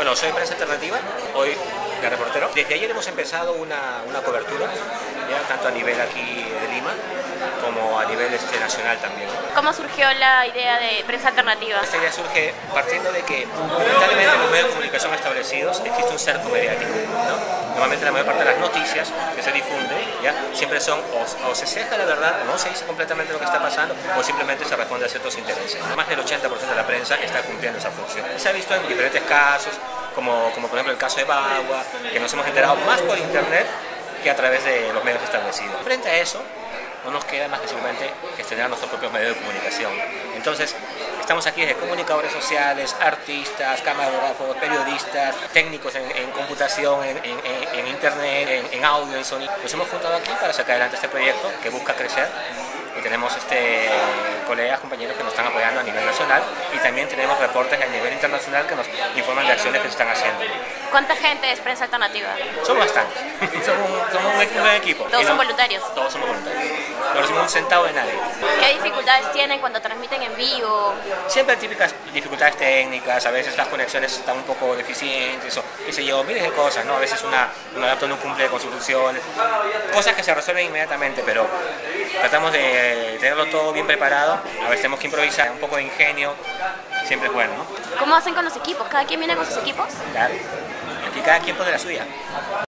Bueno, soy Prensa Alternativa, hoy de reportero. Desde ayer hemos empezado una, una cobertura, ya, tanto a nivel aquí de Lima como a nivel este, nacional también. ¿Cómo surgió la idea de Prensa Alternativa? Esta idea surge partiendo de que lamentablemente en los medios de comunicación establecidos existe un cerco mediático. ¿no? Normalmente la mayor parte de las noticias que se difunden siempre son o, se ceja la verdad, o no se dice completamente lo que está pasando, o simplemente se responde a ciertos intereses. Más del 80% de la prensa está cumpliendo esa función. Se ha visto en diferentes casos, como, como por ejemplo el caso de Bagua, que nos hemos enterado más por internet que a través de los medios establecidos. Frente a eso, no nos queda más que simplemente gestionar nuestros propios medios de comunicación. Entonces, estamos aquí desde comunicadores sociales, artistas, camarógrafos, periodistas, técnicos en, computación, en, internet, en, audio, en sonido. Nos hemos juntado aquí para sacar adelante este proyecto que busca crecer y tenemos este, colegas, compañeros que nos están apoyando a nivel nacional y también tenemos reportes a nivel internacional que nos informan de acciones que se están haciendo. ¿Cuánta gente es prensa alternativa? Somos bastantes, somos, somos, un, buen equipo. ¿Todos son voluntarios? Todos somos voluntarios, no recibimos un centavo de nadie. ¿Qué dificultades tienen cuando transmiten en vivo? Siempre hay típicas dificultades técnicas, a veces las conexiones están un poco deficientes, o qué sé yo, miles de cosas, ¿no? A veces una, un adapto no cumple con sus funciones, cosas que se resuelven inmediatamente, pero tratamos de tenerlo todo bien preparado, a veces tenemos que improvisar, un poco de ingenio, siempre es bueno, ¿no? ¿Cómo hacen con los equipos? ¿Cada quien viene con sus equipos? Claro, aquí cada quien pone la suya.